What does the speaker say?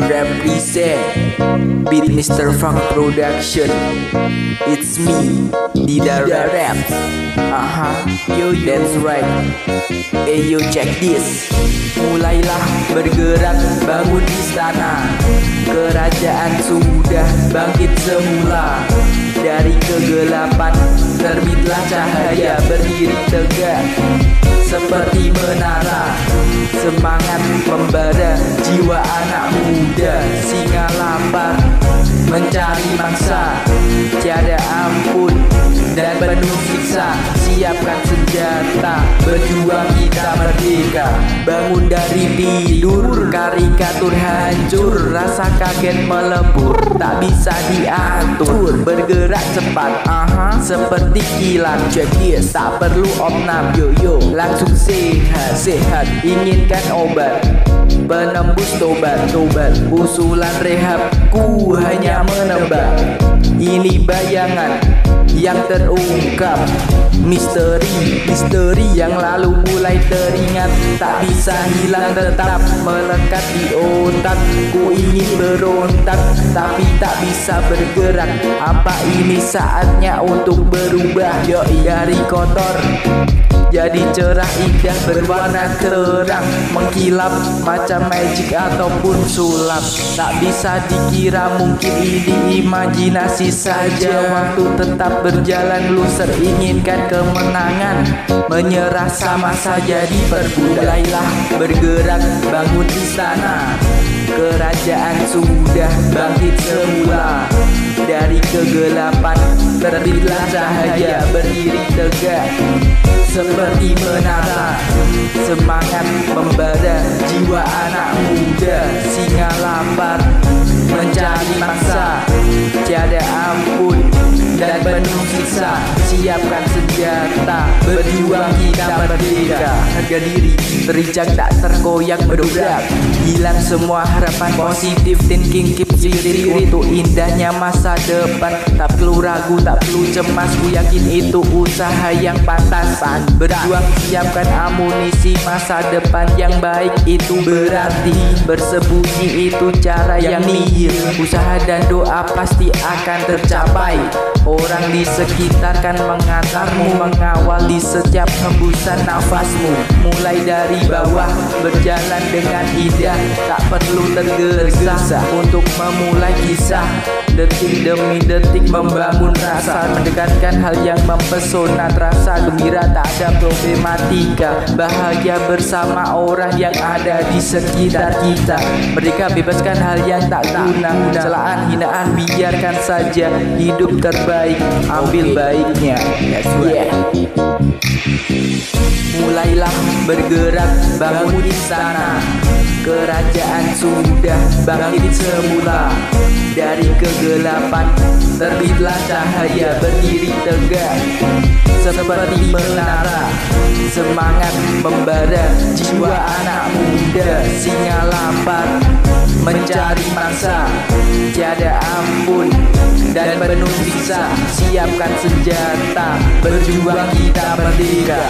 Represent Beat Mr. Funk Production. It's me Dida Rap. Aha, yo, yo. That's right. Hey yo check this. Mulailah bergerak bangun istana Kerajaan sudah bangkit semula. Dari kegelapan terbitlah cahaya berdiri tegak. Seperti menara Semangat membara jiwa anak muda. Singa lapar mencari mangsa. Tiada ampun dan penuh siksa. Siapkan senjata Berjuang kita merdeka. Bangun dari tidur Karikatur hancur. Rasa kaget melebur Tak bisa diatur. Bergerak cepat Aha. Seperti kilat. Check this Tak perlu opnam Yo yo. Langsung sehat Sehat. Inginkan obat Penembus tobat Tobat. Usulan rehabku hanya menebak Ini bayangan yang terungkap Misteri, misteri yang lalu mulai teringat. Tak bisa hilang tetap melekat di otak. Ku ingin berontak tapi tak bisa bergerak. Apa ini saatnya untuk berubah? Yoi dari kotor. Jadi cerah indah berwarna terang. Mengkilap macam magic ataupun sulap. Tak bisa dikira mungkin ini imajinasi saja. Waktu tetap berjalan loser inginkan kemenangan. Menyerah sama saja diperbudak bergerak bangun istana Kerajaan sudah bangkit semula. Dari kegelapan terbitlah cahaya berdiri tegak. Seperti menara Semangat membara jiwa anak muda. Singa lapar mencari mangsa. Tiada ampun dan penuh siksa Siapkan senjata Berjuang kita merdeka Harga diri terijak tak terkoyak berdobrak Hilang semua harapan positif Thinking keep spirit Untuk indahnya masa depan Tak perlu ragu, tak perlu cemas. Ku yakin itu usaha yang pantas Berjuang siapkan amunisi Masa depan yang baik. Itu berarti Bersembunyi itu cara yang nihil Usaha dan doa pasti akan tercapai. Orang di sekitar kan mengantarmu Mengawal di setiap hembusan nafasmu. Mulai dari bawah berjalan dengan indah Tak perlu tergesa untuk memulai kisah. Detik demi detik membangun rasa. Mendekatkan hal yang mempesona Terasa gembira tak ada problematika. Bahagia bersama orang yang ada di sekitar kita. Mereka bebaskan hal yang tak guna. Celaan, hinaan biarkan saja Hidup terbaik. Baik ambil baiknya. Yeah. Mulailah bergerak bangun istana Kerajaan sudah bangkit semula. Dari kegelapan terbitlah cahaya berdiri tegak Seperti menara Semangat membara jiwa anak muda. Singa lapar mencari mangsa. Tiada ampun dan penuh siksa. Siapkan senjata Berjuang kita merdeka